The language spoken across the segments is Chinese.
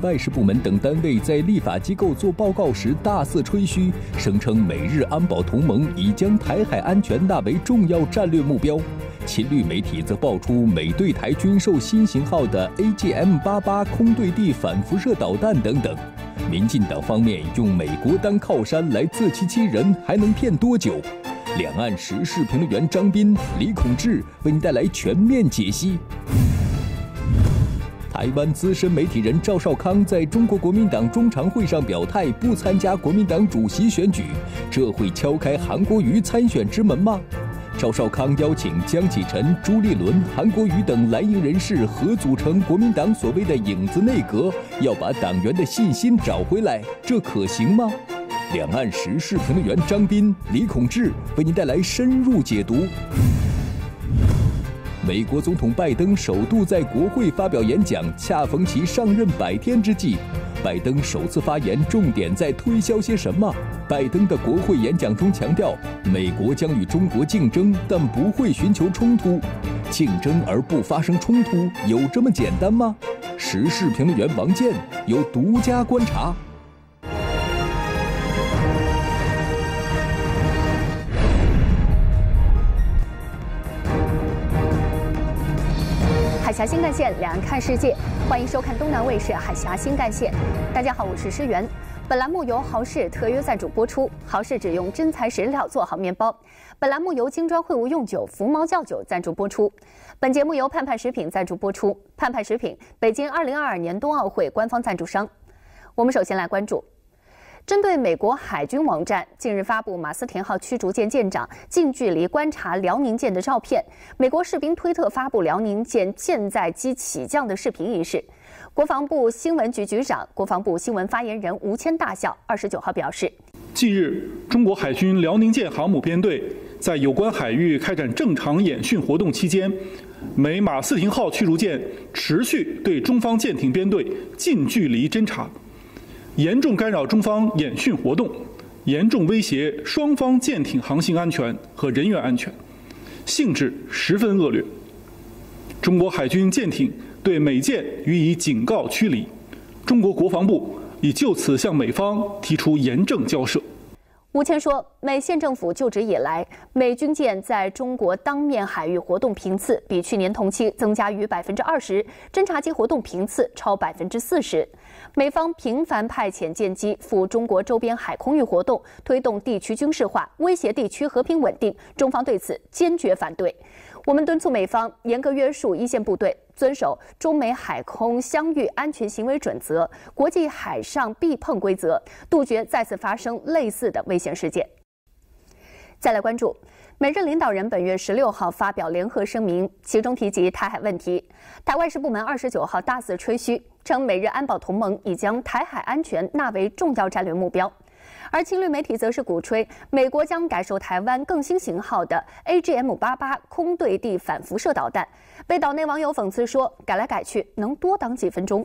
外事部门等单位在立法机构做报告时大肆吹嘘，声称美日安保同盟已将台海安全纳为重要战略目标。亲绿媒体则爆出美对台军售新型号的 AGM-88 空对地反辐射导弹等等。民进党方面用美国当靠山来自欺欺人，还能骗多久？两岸时事评论员张斌、李孔志为您带来全面解析。台湾资深媒体人赵少康在中国国民党中常会上表态不参加国民党主席选举，这会敲开韩国瑜参选之门吗？赵少康邀请江启臣、朱立伦、韩国瑜等蓝营人士合组成国民党所谓的影子内阁，要把党员的信心找回来，这可行吗？两岸时事评论员张斌、李孔志为您带来深入解读。美国总统拜登首度在国会发表演讲，恰逢其上任百天之际。拜登首次发言，重点在推销些什么？拜登的国会演讲中强调，美国将与中国竞争，但不会寻求冲突。竞争而不发生冲突，有这么简单吗？时事评论员王健有独家观察。海峡新干线，两岸看世界，欢迎收看东南卫视海峡新干线。大家好，我是施源。本栏目由豪氏特约赞助播出。豪氏只用真材实料做好面包。本栏目由精装会晤用酒福猫窖酒赞助播出。本节目由盼盼食品赞助播出。盼盼食品，北京2022年冬奥会官方赞助商。我们首先来关注。针对美国海军网站近日发布马斯廷号驱逐舰舰长近距离观察辽宁舰的照片，美国士兵推特发布辽宁舰舰载机起降的视频仪式。国防部新闻局局长、国防部新闻发言人吴谦大校二十九号表示，近日，中国海军辽宁舰航母编队在有关海域开展正常演训活动期间，美马斯廷号驱逐舰持续对中方舰艇编队近距离侦察。严重干扰中方演训活动，严重威胁双方舰艇航行安全和人员安全，性质十分恶劣。中国海军舰艇对美舰予以警告驱离，中国国防部已就此向美方提出严正交涉。吴谦说，美县政府就职以来，美军舰在中国当面海域活动频次比去年同期增加逾百分之二十，侦察机活动频次超百分之四十。美方频繁派遣舰机赴中国周边海空域活动，推动地区军事化，威胁地区和平稳定。中方对此坚决反对。我们敦促美方严格约束一线部队，遵守中美海空相遇安全行为准则、国际海上必碰规则，杜绝再次发生类似的危险事件。再来关注。美日领导人本月十六号发表联合声明，其中提及台海问题。台外事部门二十九号大肆吹嘘，称美日安保同盟已将台海安全纳为重要战略目标。而亲绿媒体则是鼓吹美国将改售台湾更新型号的 AGM 八八空对地反辐射导弹。被岛内网友讽刺说：“改来改去，能多挡几分钟。”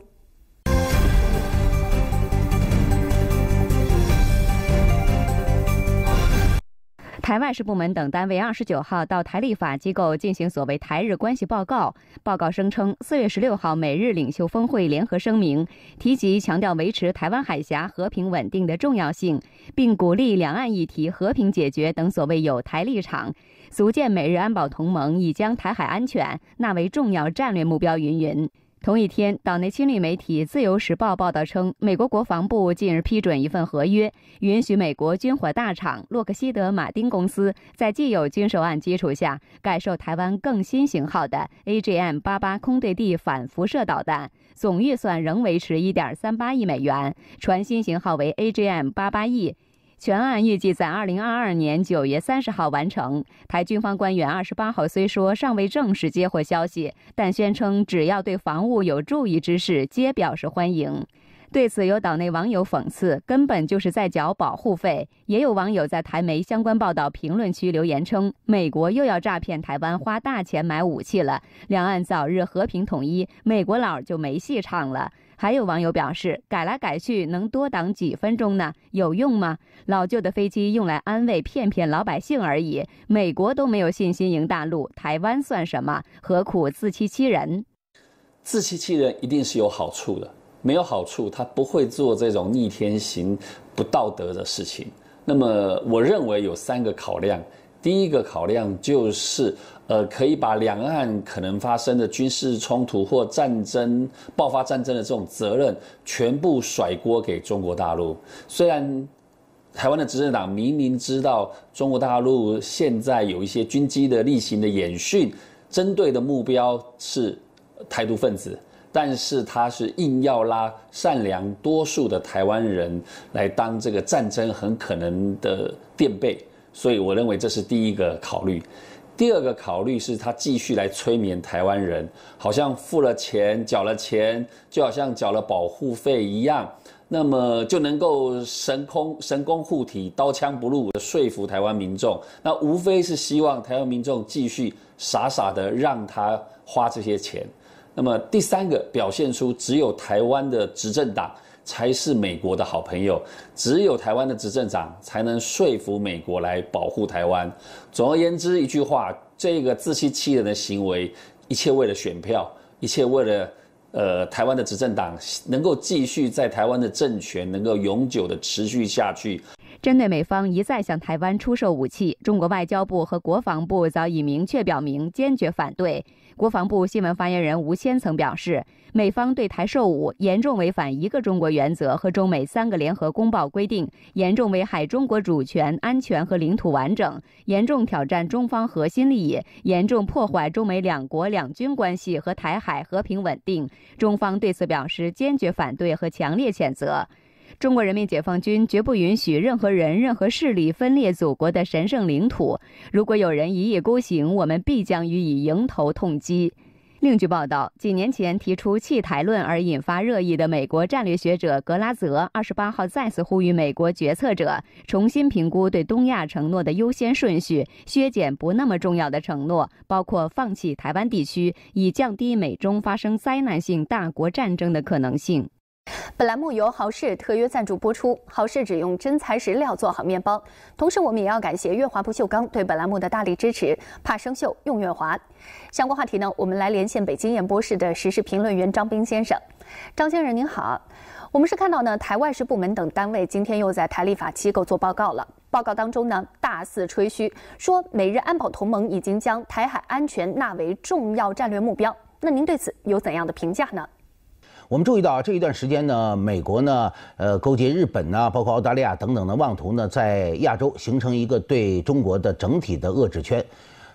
台外事部门等单位二十九号到台立法机构进行所谓台日关系报告。报告声称，四月十六号美日领袖峰会联合声明提及强调维持台湾海峡和平稳定的重要性，并鼓励两岸议题和平解决等所谓有台立场，足见美日安保同盟已将台海安全纳为重要战略目标。云云。同一天，岛内亲绿媒体《自由时报》报道称，美国国防部近日批准一份合约，允许美国军火大厂洛克希德马丁公司在既有军售案基础下，改售台湾更新型号的 AGM-88 空对地反辐射导弹，总预算仍维持1.38亿美元，传新型号为 AGM-88E。全案预计在二零二二年九月三十号完成。台军方官员二十八号虽说尚未正式接获消息，但宣称只要对防务有注意之事，皆表示欢迎。对此，有岛内网友讽刺，根本就是在缴保护费。也有网友在台媒相关报道评论区留言称，美国又要诈骗台湾花大钱买武器了，两岸早日和平统一，美国佬就没戏唱了。还有网友表示，改来改去能多挡几分钟呢？有用吗？老旧的飞机用来安慰骗骗老百姓而已。美国都没有信心赢大陆，台湾算什么？何苦自欺欺人？自欺欺人一定是有好处的。没有好处，他不会做这种逆天行不道德的事情。那么，我认为有三个考量。第一个考量就是，呃，可以把两岸可能发生的军事冲突或战争爆发战争的这种责任全部甩锅给中国大陆。虽然台湾的执政党明明知道中国大陆现在有一些军机的例行的演训，针对的目标是台独分子。但是他是硬要拉善良多数的台湾人来当这个战争很可能的垫背，所以我认为这是第一个考虑。第二个考虑是他继续来催眠台湾人，好像付了钱、缴了钱，就好像缴了保护费一样，那么就能够神空神功护体、刀枪不入的说服台湾民众。那无非是希望台湾民众继续傻傻的让他花这些钱。那么第三个表现出只有台湾的执政党才是美国的好朋友，只有台湾的执政党才能说服美国来保护台湾。总而言之，一句话，这个自欺欺人的行为，一切为了选票，一切为了呃台湾的执政党能够继续在台湾的政权能够永久的持续下去。针对美方一再向台湾出售武器，中国外交部和国防部早已明确表明坚决反对。国防部新闻发言人吴谦曾表示，美方对台售武严重违反一个中国原则和中美三个联合公报规定，严重危害中国主权、安全和领土完整，严重挑战中方核心利益，严重破坏中美两国两军关系和台海和平稳定。中方对此表示坚决反对和强烈谴责。中国人民解放军绝不允许任何人、任何势力分裂祖国的神圣领土。如果有人一意孤行，我们必将予以迎头痛击。另据报道，几年前提出弃台论而引发热议的美国战略学者格拉泽，二十八号再次呼吁美国决策者重新评估对东亚承诺的优先顺序，削减不那么重要的承诺，包括放弃台湾地区，以降低美中发生灾难性大国战争的可能性。本栏目由豪氏特约赞助播出。豪氏只用真材实料做好面包。同时，我们也要感谢月华不锈钢对本栏目的大力支持。怕生锈，用月华。相关话题呢，我们来连线北京演播室的时事评论员张斌先生。张先生您好，我们是看到呢，台外事部门等单位今天又在台立法机构做报告了。报告当中呢，大肆吹嘘说美日安保同盟已经将台海安全纳为重要战略目标。那您对此有怎样的评价呢？我们注意到啊这一段时间呢，美国呢，呃，勾结日本呢，包括澳大利亚等等的妄图呢，在亚洲形成一个对中国的整体的遏制圈，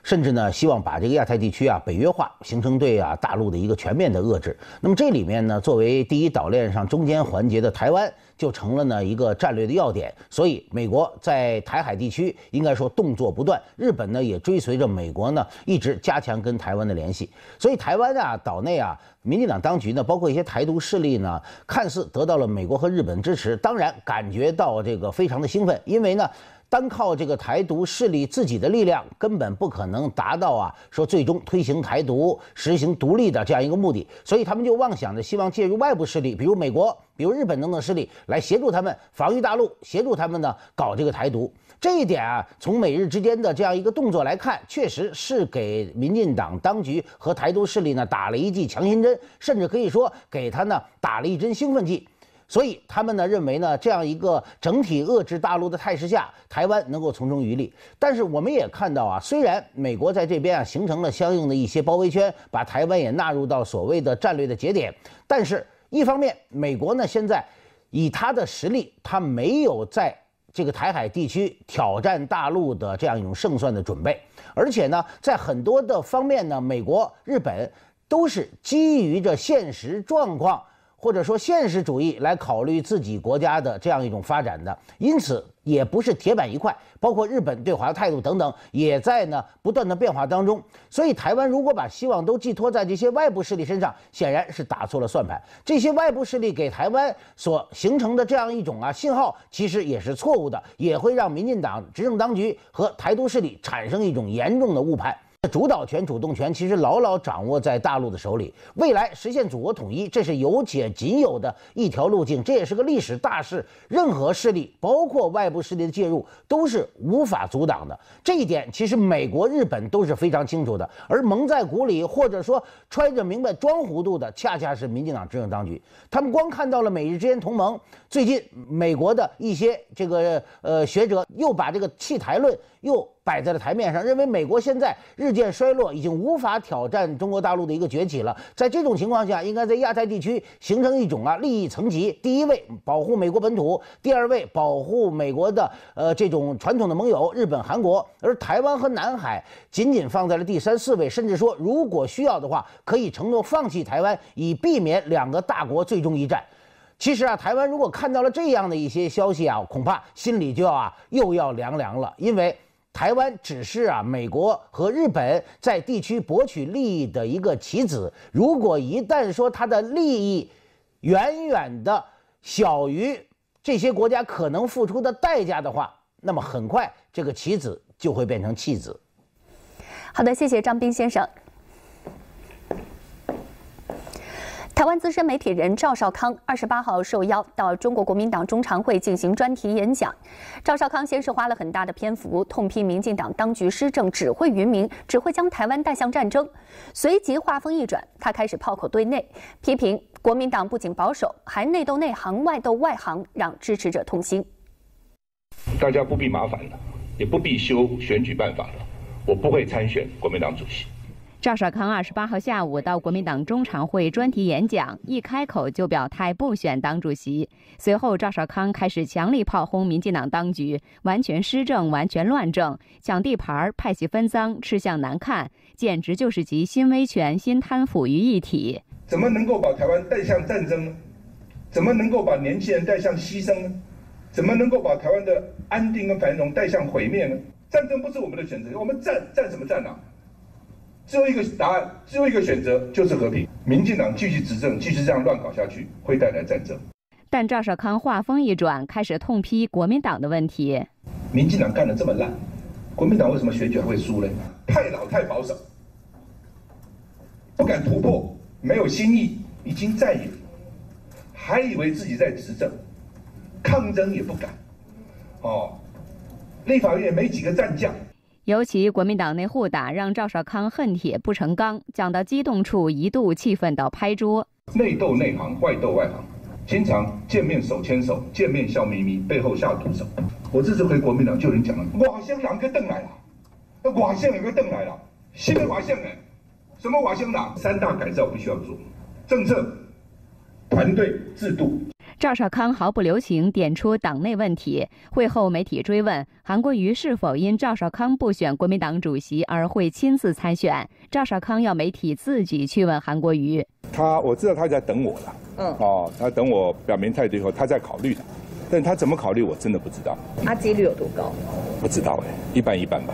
甚至呢，希望把这个亚太地区啊北约化，形成对啊大陆的一个全面的遏制。那么这里面呢，作为第一岛链上中间环节的台湾。就成了呢一个战略的要点，所以美国在台海地区应该说动作不断，日本呢也追随着美国呢一直加强跟台湾的联系，所以台湾啊岛内啊，民进党当局呢，包括一些台独势力呢，看似得到了美国和日本支持，当然感觉到这个非常的兴奋，因为呢。单靠这个台独势力自己的力量，根本不可能达到啊，说最终推行台独、实行独立的这样一个目的。所以他们就妄想着希望借助外部势力，比如美国、比如日本等等势力，来协助他们防御大陆，协助他们呢搞这个台独。这一点啊，从美日之间的这样一个动作来看，确实是给民进党当局和台独势力呢打了一剂强心针，甚至可以说给他呢打了一针兴奋剂。所以他们呢认为呢，这样一个整体遏制大陆的态势下，台湾能够从中渔利。但是我们也看到啊，虽然美国在这边啊形成了相应的一些包围圈，把台湾也纳入到所谓的战略的节点，但是一方面，美国呢现在以他的实力，他没有在这个台海地区挑战大陆的这样一种胜算的准备，而且呢，在很多的方面呢，美国、日本都是基于着现实状况。或者说现实主义来考虑自己国家的这样一种发展的，因此也不是铁板一块。包括日本对华的态度等等，也在呢不断的变化当中。所以台湾如果把希望都寄托在这些外部势力身上，显然是打错了算盘。这些外部势力给台湾所形成的这样一种啊信号，其实也是错误的，也会让民进党执政当局和台独势力产生一种严重的误判。主导权、主动权其实牢牢掌握在大陆的手里。未来实现祖国统一，这是有且仅有的一条路径，这也是个历史大势。任何势力，包括外部势力的介入，都是无法阻挡的。这一点，其实美国、日本都是非常清楚的。而蒙在鼓里，或者说揣着明白装糊涂的，恰恰是民进党执政当局。他们光看到了美日之间同盟。最近，美国的一些这个呃学者又把这个弃台论又。摆在了台面上，认为美国现在日渐衰落，已经无法挑战中国大陆的一个崛起了。在这种情况下，应该在亚太地区形成一种啊利益层级：第一位保护美国本土，第二位保护美国的呃这种传统的盟友日本、韩国，而台湾和南海仅仅放在了第三四位。甚至说，如果需要的话，可以承诺放弃台湾，以避免两个大国最终一战。其实啊，台湾如果看到了这样的一些消息啊，恐怕心里就要啊又要凉凉了，因为。台湾只是啊，美国和日本在地区博取利益的一个棋子。如果一旦说它的利益远远的小于这些国家可能付出的代价的话，那么很快这个棋子就会变成弃子。好的，谢谢张斌先生。台湾资深媒体人赵少康二十八号受邀到中国国民党中常会进行专题演讲。赵少康先是花了很大的篇幅痛批民进党当局施政只会愚民，只会将台湾带向战争。随即话锋一转，他开始炮口对内，批评国民党不仅保守，还内斗内行、外斗外行，让支持者痛心。大家不必麻烦了，也不必修选举办法了，我不会参选国民党主席。赵少康二十八号下午到国民党中常会专题演讲，一开口就表态不选党主席。随后，赵少康开始强力炮轰民进党当局，完全失政，完全乱政，抢地盘，派系分赃，吃相难看，简直就是集新威权、新贪腐于一体。怎么能够把台湾带向战争？怎么能够把年轻人带向牺牲呢？怎么能够把台湾的安定跟繁荣带向毁灭呢？战争不是我们的选择，我们战战什么战啊？只有一个答案，只有一个选择，就是和平。民进党继续执政，继续这样乱搞下去，会带来战争。但赵少康话锋一转，开始痛批国民党的问题。民进党干的这么烂，国民党为什么选举还会输呢？太老太保守，不敢突破，没有新意，已经在野，还以为自己在执政，抗争也不敢。哦，立法院没几个战将。尤其国民党内互打，让赵少康恨铁不成钢，讲到激动处一度气愤到拍桌。内斗内行，外斗外行，经常见面手牵手，见面笑眯眯，背后下毒手。我这次回国民党就能讲了，瓦乡党跟邓来了，那瓦乡有个邓来了，新的瓦乡哎，什么瓦乡党？三大改造必须要做，政策、团队、制度。赵少康毫不留情点出党内问题。会后，媒体追问韩国瑜是否因赵少康不选国民党主席而会亲自参选。赵少康要媒体自己去问韩国瑜。他我知道他在等我了，嗯，哦，他等我表明态度以后，他在考虑的，但他怎么考虑，我真的不知道。他几率有多高？不知道哎，一般一般吧。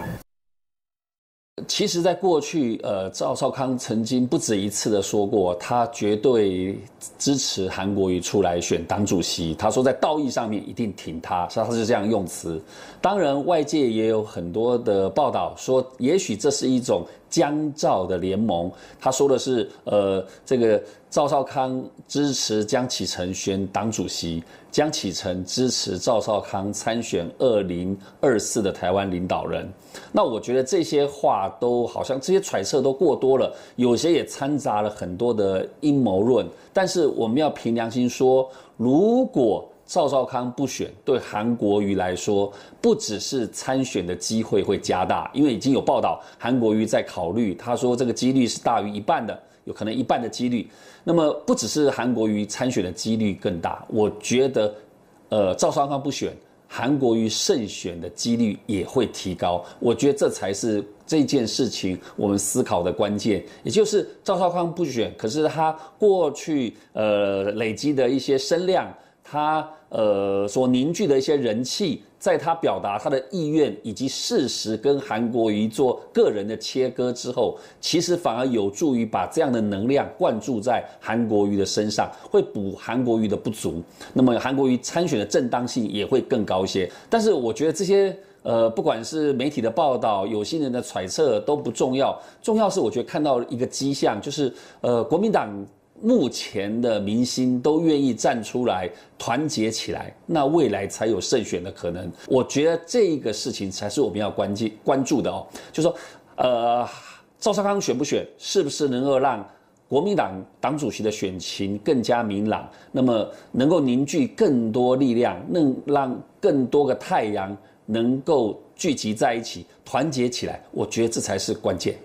其实，在过去，呃，赵少康曾经不止一次的说过，他绝对支持韩国瑜出来选党主席。他说，在道义上面一定挺他，说他是这样用词。当然，外界也有很多的报道说，也许这是一种。江赵的联盟，他说的是，呃，这个赵少康支持江启臣选党主席，江启臣支持赵少康参选二零二四的台湾领导人。那我觉得这些话都好像这些揣测都过多了，有些也掺杂了很多的阴谋论。但是我们要凭良心说，如果赵少康不选，对韩国瑜来说，不只是参选的机会会加大，因为已经有报道，韩国瑜在考虑，他说这个几率是大于一半的，有可能一半的几率。那么不只是韩国瑜参选的几率更大，我觉得，呃，赵少康不选，韩国瑜胜选的几率也会提高。我觉得这才是这件事情我们思考的关键，也就是赵少康不选，可是他过去呃累积的一些声量。他呃所凝聚的一些人气，在他表达他的意愿以及事实跟韩国瑜做个人的切割之后，其实反而有助于把这样的能量灌注在韩国瑜的身上，会补韩国瑜的不足。那么韩国瑜参选的正当性也会更高一些。但是我觉得这些呃，不管是媒体的报道、有心人的揣测都不重要，重要是我觉得看到一个迹象，就是呃，国民党目前的明星都愿意站出来团结起来，那未来才有胜选的可能。我觉得这个事情才是我们要关注关注的哦，就说呃，赵少康选不选，是不是能够让国民党党主席的选情更加明朗，那么能够凝聚更多力量，能让更多个太阳。能够聚集在一起，团结起来，我觉得这才是关键。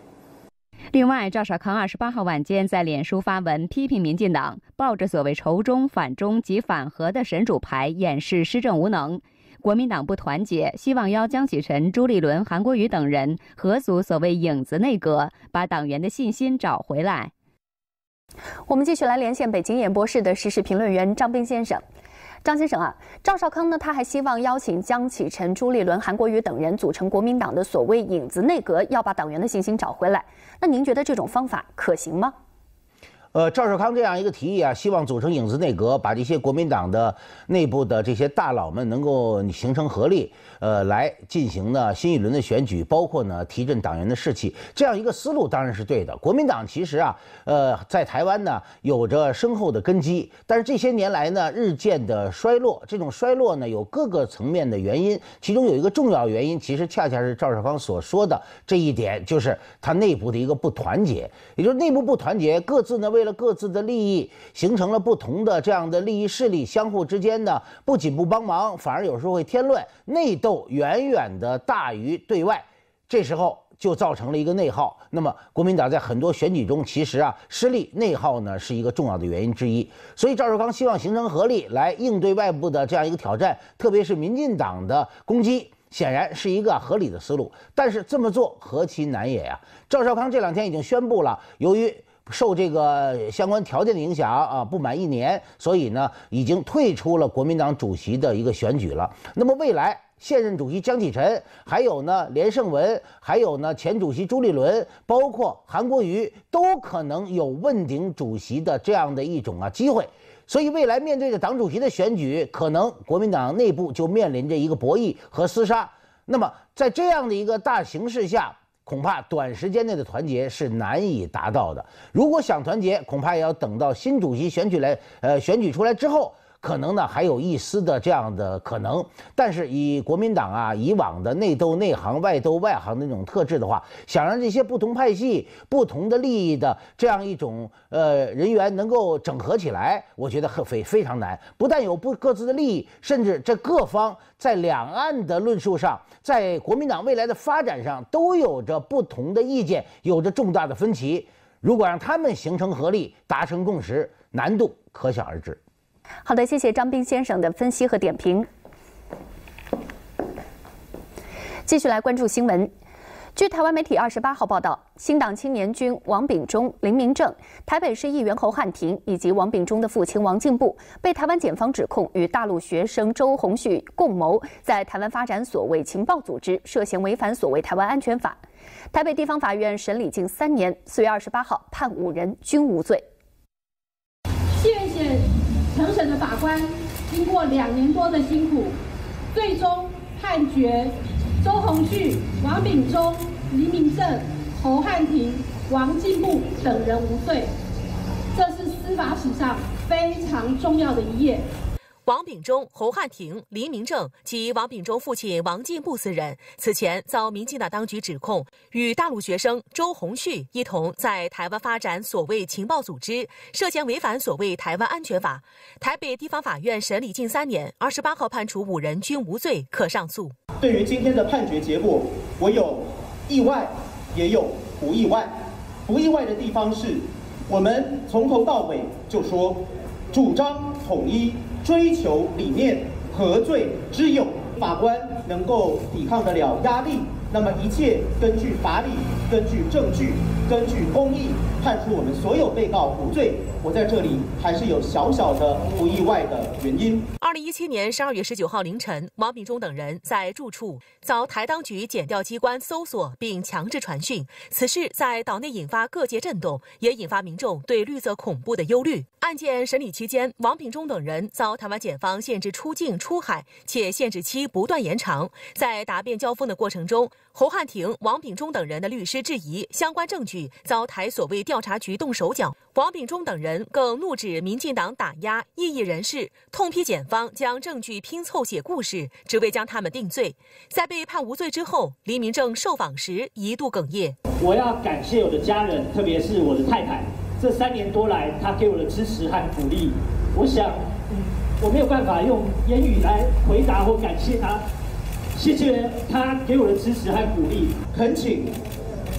另外，赵少康二十八号晚间在脸书发文批评民进党抱着所谓仇中、反中及反核的神主牌，掩饰施政无能。国民党不团结，希望邀江启臣、朱立伦、韩国瑜等人合组所谓影子内阁，把党员的信心找回来。我们继续来连线北京演播室的时事评论员张斌先生。张先生啊，赵少康呢？他还希望邀请江启臣、朱立伦、韩国瑜等人组成国民党的所谓影子内阁，要把党员的信心找回来。那您觉得这种方法可行吗？呃，赵少康这样一个提议啊，希望组成影子内阁，把这些国民党的内部的这些大佬们能够形成合力，呃，来进行呢新一轮的选举，包括呢提振党员的士气。这样一个思路当然是对的。国民党其实啊，呃，在台湾呢有着深厚的根基，但是这些年来呢日渐的衰落，这种衰落呢有各个层面的原因，其中有一个重要原因，其实恰恰是赵少康所说的这一点，就是他内部的一个不团结，也就是内部不团结，各自呢为为了各自的利益，形成了不同的这样的利益势力，相互之间呢，不仅不帮忙，反而有时候会添乱，内斗远远的大于对外，这时候就造成了一个内耗。那么国民党在很多选举中，其实啊失利，内耗呢是一个重要的原因之一。所以赵少康希望形成合力来应对外部的这样一个挑战，特别是民进党的攻击，显然是一个合理的思路。但是这么做何其难也呀！赵少康这两天已经宣布了，由于受这个相关条件的影响啊，不满一年，所以呢，已经退出了国民党主席的一个选举了。那么未来现任主席江启臣，还有呢连胜文，还有呢前主席朱立伦，包括韩国瑜，都可能有问鼎主席的这样的一种啊机会。所以未来面对着党主席的选举，可能国民党内部就面临着一个博弈和厮杀。那么在这样的一个大形势下，恐怕短时间内的团结是难以达到的。如果想团结，恐怕也要等到新主席选举来，呃，选举出来之后。可能呢还有一丝的这样的可能，但是以国民党啊以往的内斗内行、外斗外行的那种特质的话，想让这些不同派系、不同的利益的这样一种呃人员能够整合起来，我觉得很非非常难。不但有不各自的利益，甚至这各方在两岸的论述上，在国民党未来的发展上都有着不同的意见，有着重大的分歧。如果让他们形成合力，达成共识，难度可想而知。好的，谢谢张斌先生的分析和点评。继续来关注新闻。据台湾媒体二十八号报道，新党青年军王炳忠、林明正、台北市议员侯汉廷以及王炳忠的父亲王进步，被台湾检方指控与大陆学生周鸿旭共谋，在台湾发展所谓情报组织，涉嫌违反所谓台湾安全法。台北地方法院审理近三年，四月二十八号判五人均无罪。谢谢。承审的法官经过两年多的辛苦，最终判决周鸿旭、王炳忠、黎明正、侯汉廷、王进步等人无罪。这是司法史上非常重要的一页。王炳忠、侯汉廷、黎明正及王炳忠父亲王进步四人，此前遭民进党当局指控与大陆学生周鸿旭一同在台湾发展所谓情报组织，涉嫌违反所谓台湾安全法。台北地方法院审理近三年，二十八号判处五人均无罪，可上诉。对于今天的判决结果，我有意外，也有不意外。不意外的地方是，我们从头到尾就说主张统一。追求理念，何罪之有？法官能够抵抗得了压力，那么一切根据法理、根据证据、根据公义，判处我们所有被告无罪，我在这里还是有小小的不意外的原因。二零一七年十二月十九号凌晨，王炳忠等人在住处遭台当局检调机关搜索并强制传讯，此事在岛内引发各界震动，也引发民众对绿色恐怖的忧虑。案件审理期间，王炳忠等人遭台湾检方限制出境出海，且限制期不断延长。在答辩交锋的过程中，侯汉廷、王炳忠等人的律师质疑相关证据遭台所谓调调查局动手脚。王炳忠等人更怒指民进党打压异议人士，痛批检方将证据拼凑写故事，只为将他们定罪。在被判无罪之后，黎明正受访时一度哽咽。我要感谢我的家人，特别是我的太太，这三年多来，她给我的支持和鼓励。我想，嗯，我没有办法用言语来回答或感谢她。谢谢她给我的支持和鼓励。恳请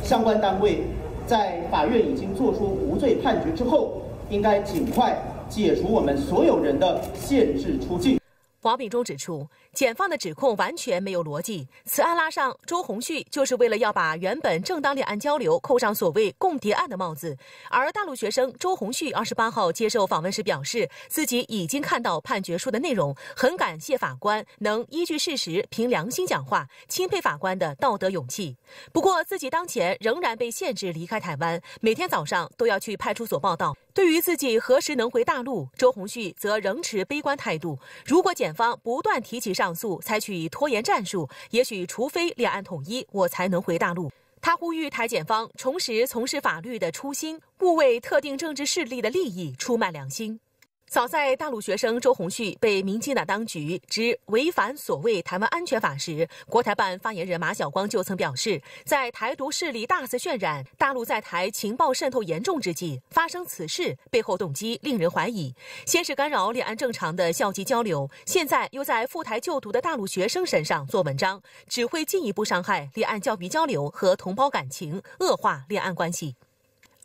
相关单位。在法院已经作出无罪判决之后，应该尽快解除我们所有人的限制出境。黄炳忠指出，检方的指控完全没有逻辑。此案拉上周鸿旭，就是为了要把原本正当两岸交流扣上所谓共谍案的帽子。而大陆学生周鸿旭二十八号接受访问时表示，自己已经看到判决书的内容，很感谢法官能依据事实、凭良心讲话，钦佩法官的道德勇气。不过，自己当前仍然被限制离开台湾，每天早上都要去派出所报到。对于自己何时能回大陆，周鸿旭则仍持悲观态度。如果检方不断提起上诉，采取拖延战术，也许除非两岸统一，我才能回大陆。他呼吁台检方重拾从事法律的初心，勿为特定政治势力的利益出卖良心。早在大陆学生周鸿旭被民进党当局指违反所谓台湾安全法时，国台办发言人马晓光就曾表示，在台独势力大肆渲染大陆在台情报渗透严重之际，发生此事背后动机令人怀疑。先是干扰两岸正常的校际交流，现在又在赴台就读的大陆学生身上做文章，只会进一步伤害两岸教育交流和同胞感情，恶化两岸关系。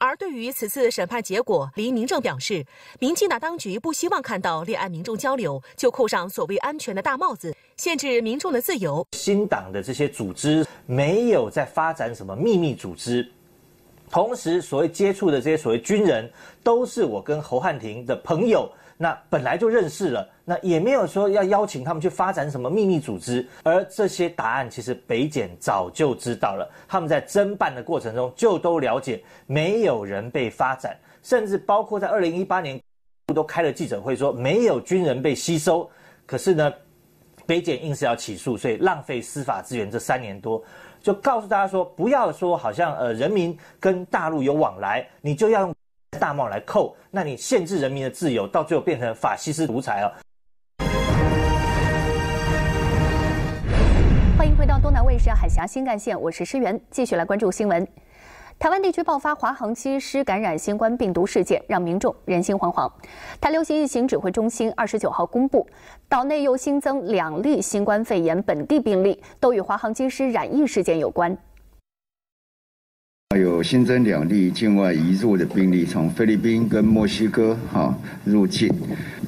而对于此次审判结果，黎明正表示，民进党当局不希望看到恋爱民众交流就扣上所谓安全的大帽子，限制民众的自由。新党的这些组织没有在发展什么秘密组织，同时所谓接触的这些所谓军人，都是我跟侯汉廷的朋友。那本来就认识了，那也没有说要邀请他们去发展什么秘密组织，而这些答案其实北检早就知道了，他们在侦办的过程中就都了解，没有人被发展，甚至包括在二零一八年都开了记者会说没有军人被吸收，可是呢，北检硬是要起诉，所以浪费司法资源这三年多，就告诉大家说，不要说好像呃人民跟大陆有往来，你就要用。大帽来扣，那你限制人民的自由，到最后变成法西斯独裁了。是海峡新干线，我是施源，继续来关注新闻。台湾地区爆发华航机师感染新冠病毒事件，让民众人心惶惶。台流行疫情指挥中心二十九号公布，岛内又新增两例新冠肺炎本地病例，都与华航机师染疫事件有关。有新增两例境外移入的病例，从菲律宾跟墨西哥哈入境。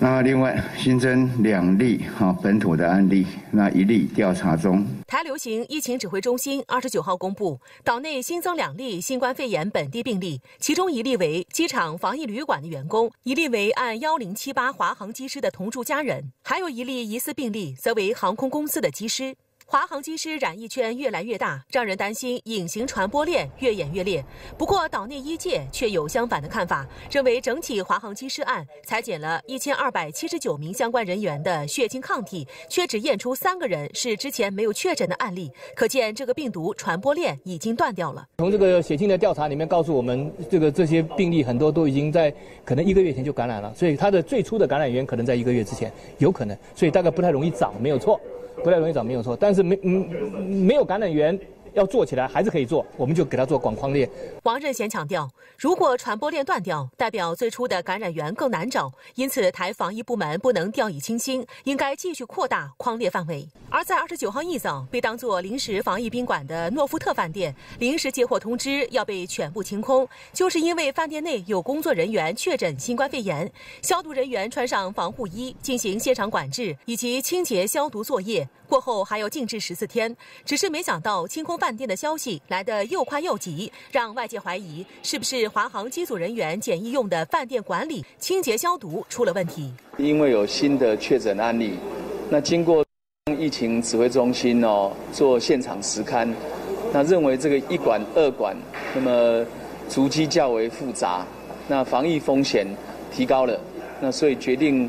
那另外新增两例哈本土的案例，那一例调查中。台流行疫情指挥中心二十九号公布，岛内新增两例新冠肺炎本地病例，其中一例为机场防疫旅馆的员工，一例为按幺零七八华航机师的同住家人，还有一例疑似病例则为航空公司的机师。华航机师染疫圈越来越大，让人担心隐形传播链越演越烈。不过，岛内医界却有相反的看法，认为整体华航机师案裁减了一千二百七十九名相关人员的血清抗体，却只验出三个人是之前没有确诊的案例，可见这个病毒传播链已经断掉了。从这个血清的调查里面告诉我们，这个这些病例很多都已经在可能一个月前就感染了，所以它的最初的感染源可能在一个月之前，有可能，所以大概不太容易找，没有错。不太容易找，没有错，但是没嗯没有感染源。要做起来还是可以做，我们就给他做广框列。王任贤强调，如果传播链断掉，代表最初的感染源更难找，因此台防疫部门不能掉以轻心，应该继续扩大框列范围。而在二十九号一早，被当作临时防疫宾馆的诺富特饭店临时接获通知，要被全部清空，就是因为饭店内有工作人员确诊新冠肺炎，消毒人员穿上防护衣进行现场管制以及清洁消毒作业。过后还要静置十四天。只是没想到清空饭店的消息来得又快又急，让外界怀疑是不是华航机组人员检疫用的饭店管理、清洁消毒出了问题。因为有新的确诊案例，那经过疫情指挥中心哦做现场实勘，那认为这个一管二管，那么足迹较为复杂，那防疫风险提高了，那所以决定，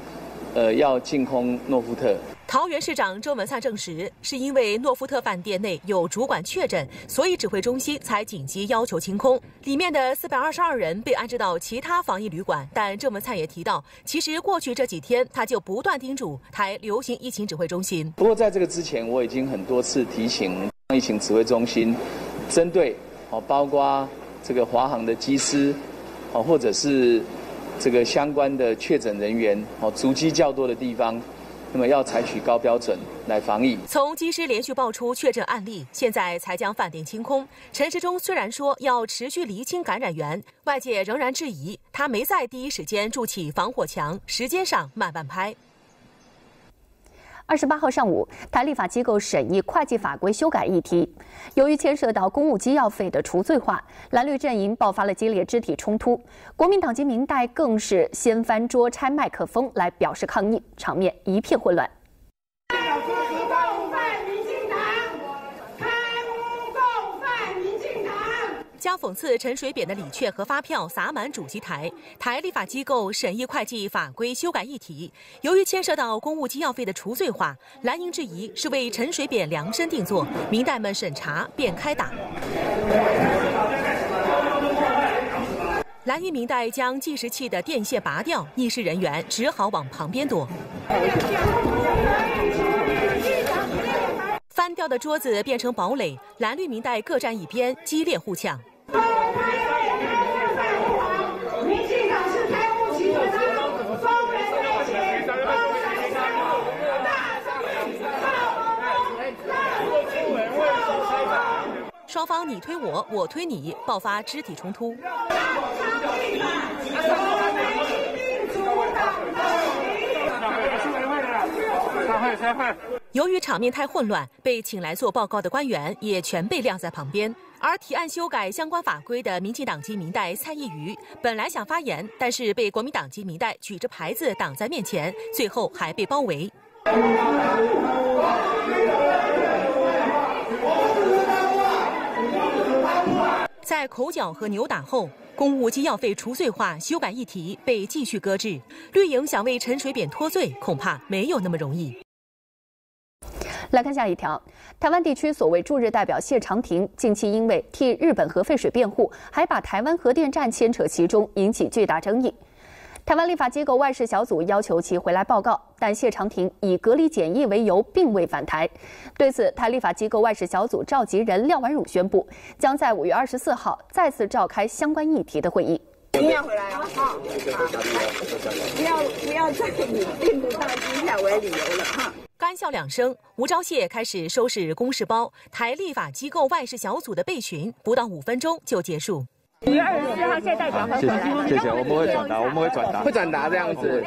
呃要净空诺富特。桃园市长周文灿证实，是因为诺富特饭店内有主管确诊，所以指挥中心才紧急要求清空。里面的四百二十二人被安置到其他防疫旅馆。但周文灿也提到，其实过去这几天他就不断叮嘱台流行疫情指挥中心。不过在这个之前，我已经很多次提醒疫情指挥中心，针对哦，包括这个华航的机师，哦，或者是这个相关的确诊人员，哦，足迹较多的地方。那么要采取高标准来防疫。从机师连续爆出确诊案例，现在才将饭店清空。陈时中虽然说要持续厘清感染源，外界仍然质疑他没在第一时间筑起防火墙，时间上慢半拍。二十八号上午，台立法机构审议会计法规修改议题，由于牵涉到公务机要费的除罪化，蓝绿阵营爆发了激烈肢体冲突，国民党及民代更是掀翻桌拆麦克风来表示抗议，场面一片混乱。将讽刺陈水扁的礼券和发票撒满主席台。台立法机构审议会计法规修改议题，由于牵涉到公务机要费的除罪化，蓝营质疑是为陈水扁量身定做，民代们审查便开打。蓝营民代将计时器的电线拔掉，议事人员只好往旁边躲。翻掉的桌子变成堡垒，蓝绿民代各站一边，激烈互呛。双方你推我，我推你，爆发肢体冲突。由于场面太混乱，被请来做报告的官员也全被晾在旁边。而提案修改相关法规的民进党籍民代蔡意瑜，本来想发言，但是被国民党籍民代举着牌子挡在面前，最后还被包围。在口角和扭打后，公务机要费除罪化修改议题被继续搁置。绿营想为陈水扁脱罪，恐怕没有那么容易。来看下一条，台湾地区所谓驻日代表谢长廷，近期因为替日本核废水辩护，还把台湾核电站牵扯其中，引起巨大争议。台湾立法机构外事小组要求其回来报告，但谢长廷以隔离检疫为由，并未返台。对此，台立法机构外事小组召集人廖婉汝宣布，将在五月二十四号再次召开相关议题的会议。一定要回来哦，哈，不要不要再以订不到机票为理由了，哈。干笑两声，吴钊燮开始收拾公事包。台立法机构外事小组的备询不到五分钟就结束。五月二十四号，谢代表会回来。谢谢，我们会转达，我们会转达，会转达这样子。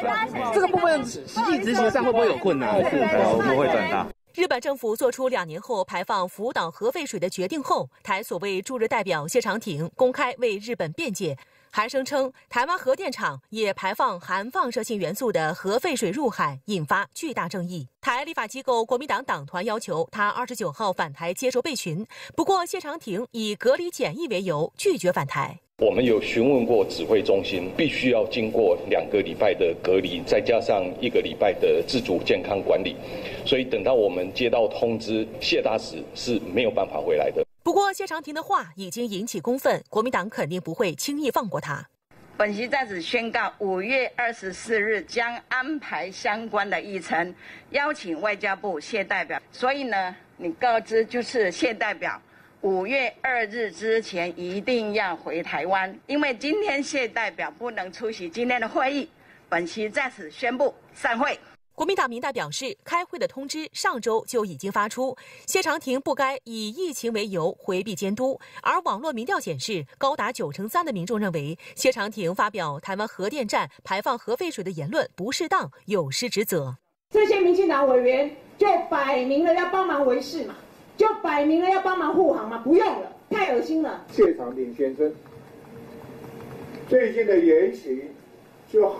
这个部分实际执行上会不会有困难？是，我们会转达。日本政府做出两年后排放福岛核废水的决定后，台所谓驻日代表谢长廷公开为日本辩解。还声称台湾核电厂也排放含放射性元素的核废水入海，引发巨大争议。台立法机构国民党党团要求他二十九号返台接受备询，不过谢长廷以隔离检疫为由拒绝返台。我们有询问过指挥中心，必须要经过两个礼拜的隔离，再加上一个礼拜的自主健康管理，所以等到我们接到通知，谢大使是没有办法回来的。不过谢长廷的话已经引起公愤，国民党肯定不会轻易放过他。本席在此宣告，五月二十四日将安排相关的议程，邀请外交部谢代表。所以呢，你告知就是谢代表，五月二日之前一定要回台湾，因为今天谢代表不能出席今天的会议。本席在此宣布散会。国民党民代表示，开会的通知上周就已经发出，谢长廷不该以疫情为由回避监督。而网络民调显示，高达九成三的民众认为谢长廷发表台湾核电站排放核废水的言论不适当，有失职责。这些民进党委员就摆明了要帮忙维事嘛，就摆明了要帮忙护航嘛，不用了，太恶心了。谢长廷先生最近的言行，就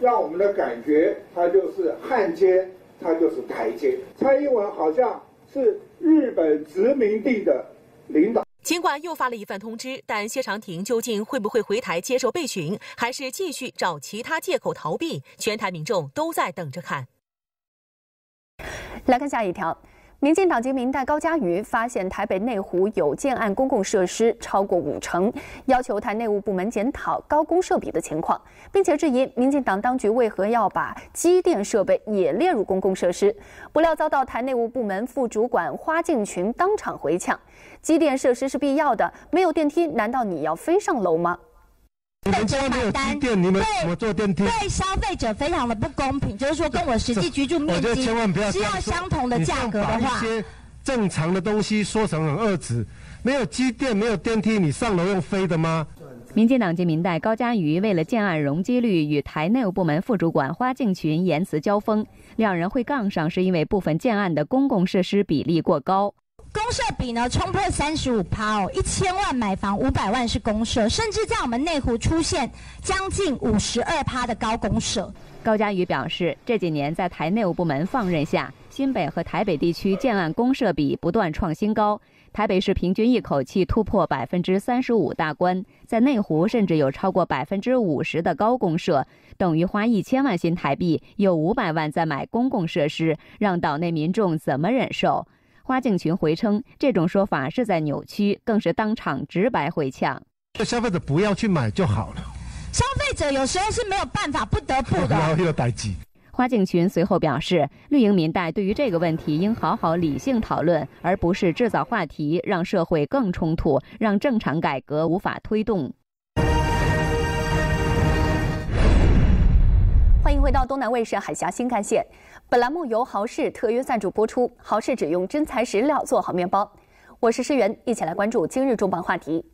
让我们的感觉他就是汉奸，他就是台阶。蔡英文好像是日本殖民地的领导。尽管又发了一份通知，但谢长廷究竟会不会回台接受备询，还是继续找其他借口逃避？全台民众都在等着看。来看下一条，民进党籍民代高嘉瑜发现台北内湖有建案公共设施超过五成，要求台内务部门检讨高公设比的情况，并且质疑民进党当局为何要把机电设备也列入公共设施。不料遭到台内务部门副主管花敬群当场回呛：“机电设施是必要的，没有电梯，难道你要飞上楼吗？”你们家没有机电，你们怎么坐电梯？对消费者非常的不公平，就是说跟我实际居住面积是要相同的价格的话，一些正常的东西说成很二指，没有机电，没有电梯，你上楼用飞的吗？民进党籍民代高嘉瑜为了建案容积率与台内务部门副主管花敬群言辞交锋，两人会杠上是因为部分建案的公共设施比例过高。公社比呢冲破三十五趴哦，一千万买房五百万是公社，甚至在我们内湖出现将近五十二趴的高公社。高嘉瑜表示，这几年在台内务部门放任下，新北和台北地区建案公社比不断创新高，台北市平均一口气突破百分之三十五大关，在内湖甚至有超过百分之五十的高公社，等于花一千万新台币，有五百万在买公共设施，让岛内民众怎么忍受？花敬群回称，这种说法是在扭曲，更是当场直白回呛：“消费者不要去买就好了。消费者有时候是没有办法，不得不的。”然后又待机。花敬群随后表示，绿营民代对于这个问题应好好理性讨论，而不是制造话题，让社会更冲突，让正常改革无法推动。欢迎回到东南卫视海峡新干线。本栏目由豪氏特约赞助播出。豪氏只用真材实料做好面包。我是诗媛，一起来关注今日重磅话题。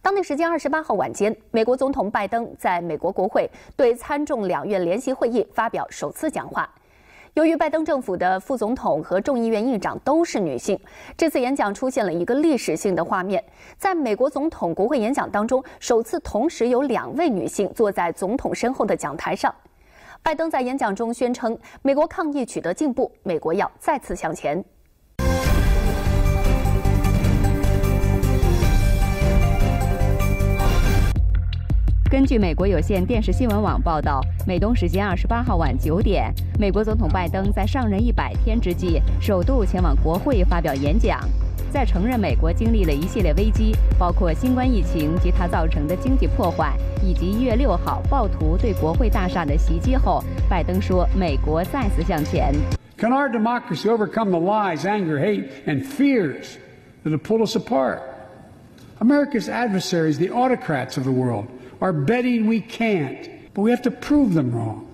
当地时间二十八号晚间，美国总统拜登在美国国会对参众两院联席会议发表首次讲话。由于拜登政府的副总统和众议院议长都是女性，这次演讲出现了一个历史性的画面：在美国总统国会演讲当中，首次同时有两位女性坐在总统身后的讲台上。拜登在演讲中宣称，美国抗疫取得进步，美国要再次向前。根据美国有线电视新闻网报道，美东时间二十八号晚九点，美国总统拜登在上任一百天之际，首度前往国会发表演讲。在承认美国经历了一系列危机，包括新冠疫情及它造成的经济破坏，以及一月六号暴徒对国会大厦的袭击后，拜登说：“美国再次向前。” Can our democracy overcome the lies, anger, hate, and fears that have pulled us apart? America's adversaries, the autocrats of the world, are betting we can't, but we have to prove them wrong.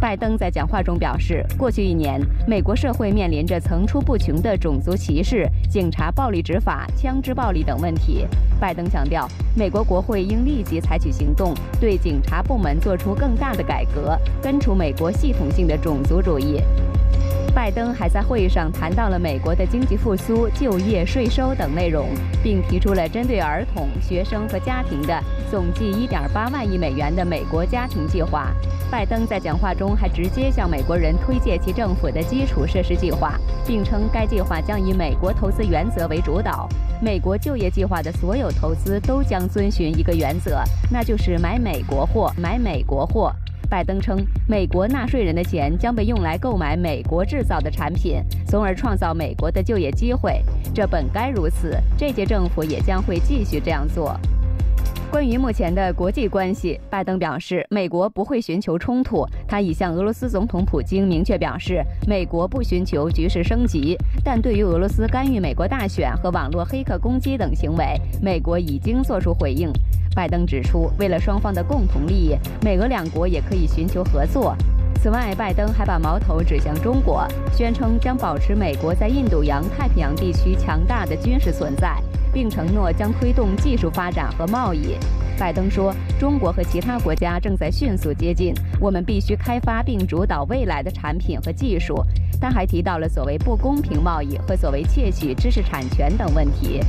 拜登在讲话中表示，过去一年，美国社会面临着层出不穷的种族歧视、警察暴力执法、枪支暴力等问题。拜登强调，美国国会应立即采取行动，对警察部门做出更大的改革，根除美国系统性的种族主义。拜登还在会议上谈到了美国的经济复苏、就业、税收等内容，并提出了针对儿童、学生和家庭的总计1.8万亿美元的美国家庭计划。拜登在讲话中还直接向美国人推介其政府的基础设施计划，并称该计划将以美国投资原则为主导。美国就业计划的所有投资都将遵循一个原则，那就是买美国货，买美国货。拜登称，美国纳税人的钱将被用来购买美国制造的产品，从而创造美国的就业机会。这本该如此，这届政府也将会继续这样做。关于目前的国际关系，拜登表示，美国不会寻求冲突。他已向俄罗斯总统普京明确表示，美国不寻求局势升级。但对于俄罗斯干预美国大选和网络黑客攻击等行为，美国已经作出回应。拜登指出，为了双方的共同利益，美俄两国也可以寻求合作。此外，拜登还把矛头指向中国，宣称将保持美国在印度洋太平洋地区强大的军事存在。并承诺将推动技术发展和贸易。拜登说：“中国和其他国家正在迅速接近，我们必须开发并主导未来的产品和技术。他还提到了所谓不公平贸易和所谓窃取知识产权等问题。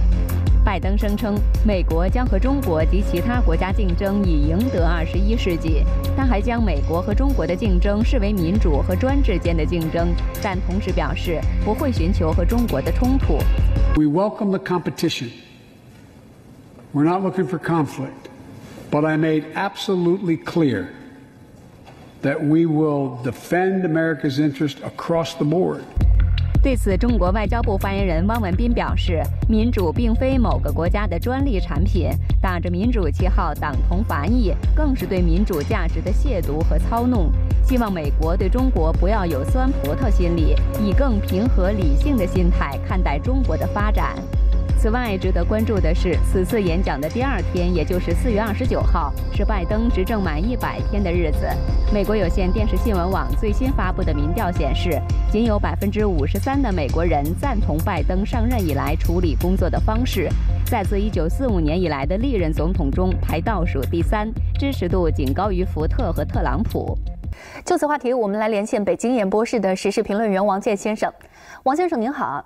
拜登声称，美国将和中国及其他国家竞争，以赢得二十一世纪。他还将美国和中国的竞争视为民主和专制间的竞争，但同时表示不会寻求和中国的冲突。We welcome the competition. We're not looking for conflict, but I made absolutely clear that we will defend America's interest across the board. 对此，中国外交部发言人汪文斌表示：“民主并非某个国家的专利产品，打着民主旗号党同伐异，更是对民主价值的亵渎和操弄。希望美国对中国不要有酸葡萄心理，以更平和理性的心态看待中国的发展。”此外，值得关注的是，此次演讲的第二天，也就是四月二十九号，是拜登执政满一百天的日子。美国有线电视新闻网最新发布的民调显示，仅有百分之五十三的美国人赞同拜登上任以来处理工作的方式，在自一九四五年以来的历任总统中排倒数第三，支持度仅高于福特和特朗普。就此话题，我们来连线北京演播室的时事评论员王健先生。王先生您好。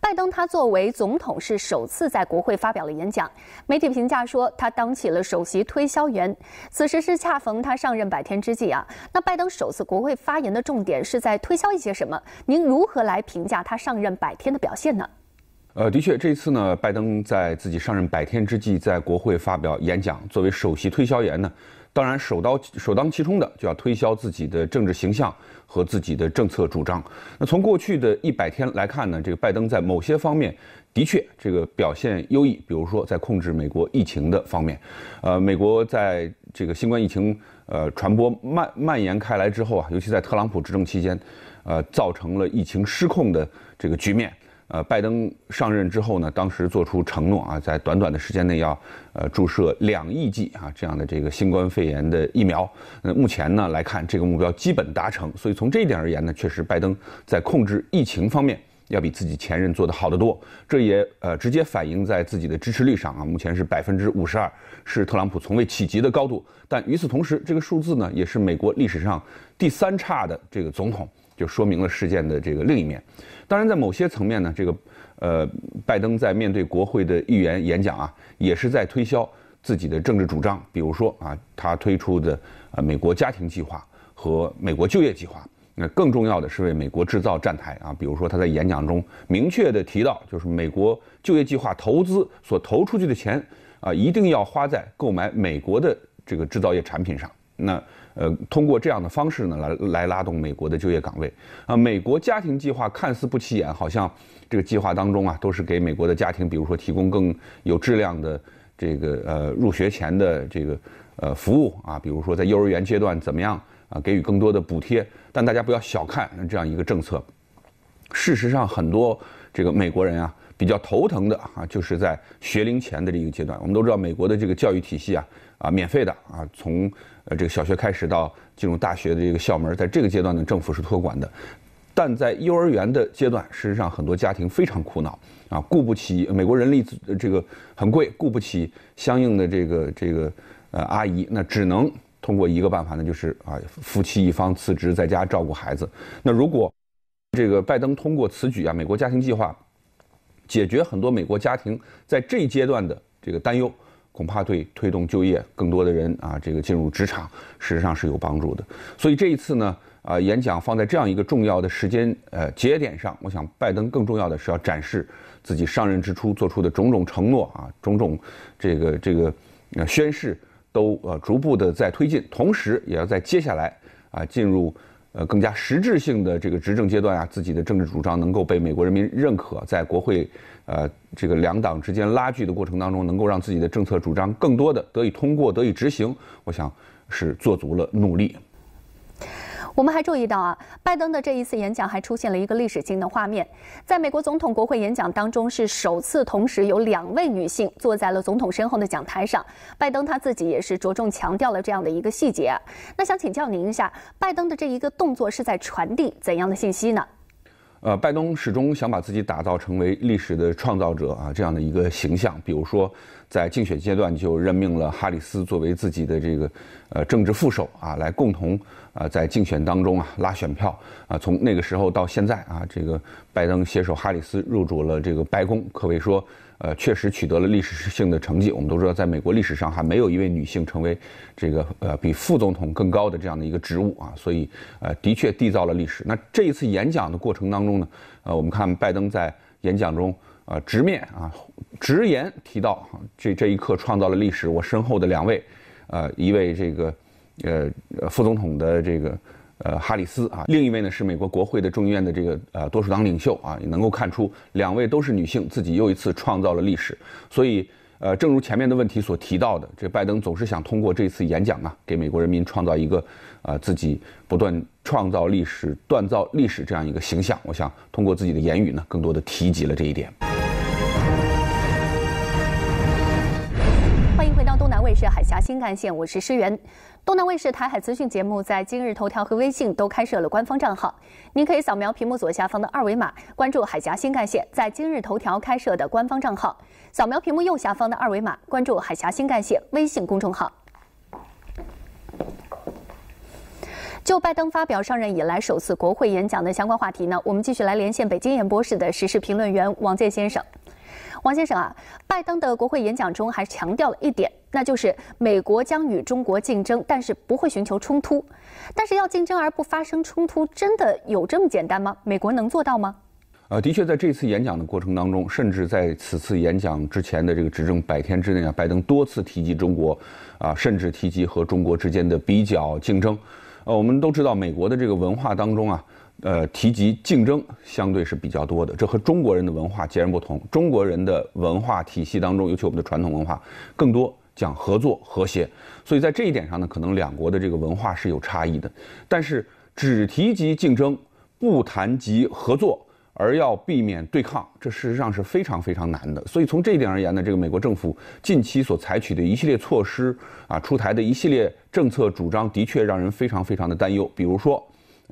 拜登他作为总统是首次在国会发表了演讲，媒体评价说他当起了首席推销员。此时是恰逢他上任百天之际啊。那拜登首次国会发言的重点是在推销一些什么？您如何来评价他上任百天的表现呢？呃，的确，这次呢，拜登在自己上任百天之际在国会发表演讲，作为首席推销员呢。当然，首当首当其冲的就要推销自己的政治形象和自己的政策主张。那从过去的一百天来看呢，这个拜登在某些方面的确这个表现优异，比如说在控制美国疫情的方面，呃，美国在这个新冠疫情呃传播蔓蔓延开来之后啊，尤其在特朗普执政期间，呃，造成了疫情失控的这个局面。呃，拜登上任之后呢，当时做出承诺啊，在短短的时间内要呃注射两亿剂啊这样的这个新冠肺炎的疫苗。那目前呢来看，这个目标基本达成。所以从这一点而言呢，确实拜登在控制疫情方面要比自己前任做得好得多。这也呃直接反映在自己的支持率上啊，目前是百分之五十二，是特朗普从未企及的高度。但与此同时，这个数字呢也是美国历史上第三差的这个总统，就说明了事件的这个另一面。当然，在某些层面呢，这个，呃，拜登在面对国会的议员演讲啊，也是在推销自己的政治主张。比如说啊，他推出的呃美国家庭计划和美国就业计划。那更重要的是为美国制造站台啊。比如说他在演讲中明确的提到，就是美国就业计划投资所投出去的钱啊，一定要花在购买美国的这个制造业产品上。那。呃，通过这样的方式呢，来来拉动美国的就业岗位啊。美国家庭计划看似不起眼，好像这个计划当中啊，都是给美国的家庭，比如说提供更有质量的这个呃入学前的这个呃服务啊，比如说在幼儿园阶段怎么样啊，给予更多的补贴。但大家不要小看这样一个政策，事实上很多这个美国人啊比较头疼的啊，就是在学龄前的这个阶段。我们都知道美国的这个教育体系啊啊免费的啊从。呃，这个小学开始到进入大学的这个校门，在这个阶段呢，政府是托管的，但在幼儿园的阶段，事实上很多家庭非常苦恼啊，雇不起美国人力这个很贵，雇不起相应的这个这个呃阿姨，那只能通过一个办法呢，就是啊夫妻一方辞职在家照顾孩子。那如果这个拜登通过此举啊，美国家庭计划解决很多美国家庭在这一阶段的这个担忧。恐怕对推动就业更多的人啊，这个进入职场，事实上是有帮助的。所以这一次呢，啊，演讲放在这样一个重要的时间呃节点上，我想拜登更重要的是要展示自己上任之初做出的种种承诺啊，种种这个这个呃宣誓都呃逐步的在推进，同时也要在接下来啊进入呃更加实质性的这个执政阶段啊，自己的政治主张能够被美国人民认可，在国会。呃，这个两党之间拉锯的过程当中，能够让自己的政策主张更多的得以通过、得以执行，我想是做足了努力。我们还注意到啊，拜登的这一次演讲还出现了一个历史性的画面，在美国总统国会演讲当中，是首次同时有两位女性坐在了总统身后的讲台上。拜登他自己也是着重强调了这样的一个细节。那想请教您一下，拜登的这一个动作是在传递怎样的信息呢？呃，拜登始终想把自己打造成为历史的创造者啊，这样的一个形象。比如说，在竞选阶段就任命了哈里斯作为自己的这个呃政治副手啊，来共同啊在竞选当中啊拉选票啊。从那个时候到现在啊，这个拜登携手哈里斯入主了这个白宫，可谓说。呃，确实取得了历史性的成绩。我们都知道，在美国历史上还没有一位女性成为这个呃比副总统更高的这样的一个职务啊，所以呃的确缔造了历史。那这一次演讲的过程当中呢，呃，我们看拜登在演讲中呃直面啊直言提到，这这一刻创造了历史。我身后的两位，呃，一位这个呃副总统的这个。呃，哈里斯啊，另一位呢是美国国会的众议院的这个呃多数党领袖啊，也能够看出两位都是女性，自己又一次创造了历史。所以，呃，正如前面的问题所提到的，这拜登总是想通过这次演讲啊，给美国人民创造一个呃自己不断创造历史、锻造历史这样一个形象。我想通过自己的言语呢，更多的提及了这一点。是海峡新干线，我是施源。东南卫视台海资讯节目在今日头条和微信都开设了官方账号，您可以扫描屏幕左下方的二维码，关注海峡新干线在今日头条开设的官方账号；扫描屏幕右下方的二维码，关注海峡新干线微信公众号。就拜登发表上任以来首次国会演讲的相关话题呢，我们继续来连线北京演播室的时事评论员王健先生。王先生啊，拜登的国会演讲中还强调了一点，那就是美国将与中国竞争，但是不会寻求冲突。但是要竞争而不发生冲突，真的有这么简单吗？美国能做到吗？呃，的确，在这次演讲的过程当中，甚至在此次演讲之前的这个执政百天之内啊，拜登多次提及中国，啊，甚至提及和中国之间的比较竞争。呃，我们都知道，美国的这个文化当中啊。呃，提及竞争相对是比较多的，这和中国人的文化截然不同。中国人的文化体系当中，尤其我们的传统文化，更多讲合作和谐。所以在这一点上呢，可能两国的这个文化是有差异的。但是只提及竞争，不谈及合作，而要避免对抗，这事实上是非常非常难的。所以从这一点而言呢，这个美国政府近期所采取的一系列措施啊，出台的一系列政策主张，的确让人非常非常的担忧。比如说。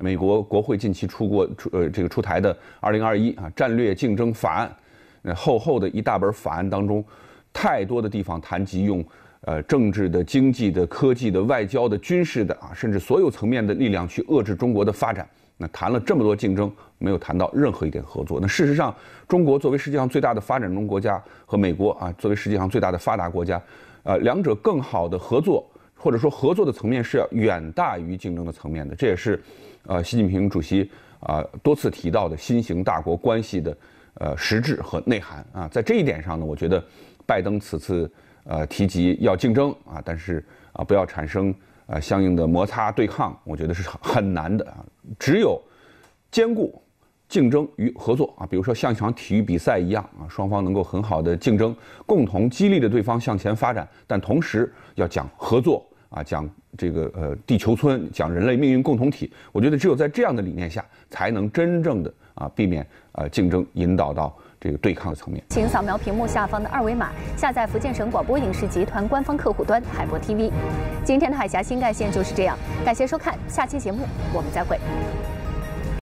美国国会近期出过出呃这个出台的二零二一啊战略竞争法案，那厚厚的一大本法案当中，太多的地方谈及用呃政治的、经济的、科技的、外交的、军事的啊，甚至所有层面的力量去遏制中国的发展。那谈了这么多竞争，没有谈到任何一点合作。那事实上，中国作为世界上最大的发展中国家和美国啊作为世界上最大的发达国家，呃两者更好的合作，或者说合作的层面是要远大于竞争的层面的。这也是。呃，习近平主席啊多次提到的新型大国关系的呃实质和内涵啊，在这一点上呢，我觉得拜登此次呃提及要竞争啊，但是啊不要产生呃相应的摩擦对抗，我觉得是很难的啊。只有兼顾竞争与合作啊，比如说像一场体育比赛一样啊，双方能够很好的竞争，共同激励着对方向前发展，但同时要讲合作。啊，讲这个呃地球村，讲人类命运共同体，我觉得只有在这样的理念下，才能真正的啊避免啊竞争引导到这个对抗的层面。请扫描屏幕下方的二维码，下载福建省广播影视集团官方客户端海博 TV。今天的海峡新干线就是这样，感谢收看，下期节目我们再会。